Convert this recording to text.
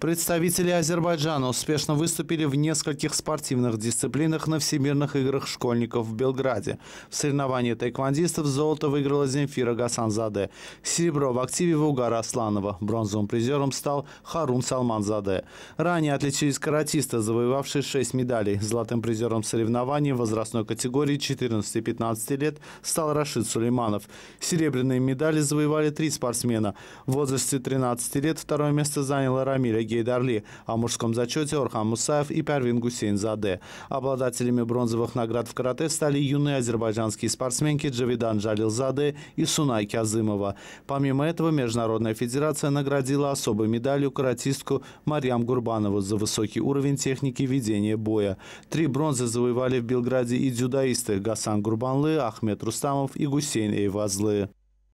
Представители Азербайджана успешно выступили в нескольких спортивных дисциплинах на Всемирных играх школьников в Белграде. В соревновании тайквандистов золото выиграла Земфира Гасанзаде. Серебро в активе Вугара Асланова. Бронзовым призером стал Харун Салманзаде. Ранее отличились каратисты, завоевавшие 6 медалей. Золотым призером соревнований в возрастной категории 14-15 лет стал Рашид Сулейманов. Серебряные медали завоевали три спортсмена. В возрасте 13 лет второе место заняла Рамиля Гейдарли, а в мужском зачете Орхан Мусаев и Первин Гусейн-Заде. Обладателями бронзовых наград в карате стали юные азербайджанские спортсменки Джавидан Джалилзаде и Сунай Кязымова. Помимо этого, Международная федерация наградила особой медалью каратистку Марьям Гурбанову за высокий уровень техники ведения боя. Три бронзы завоевали в Белграде и дзюдоисты Гасан Гурбанлы, Ахмед Рустамов и Гусейн Эйвазлы.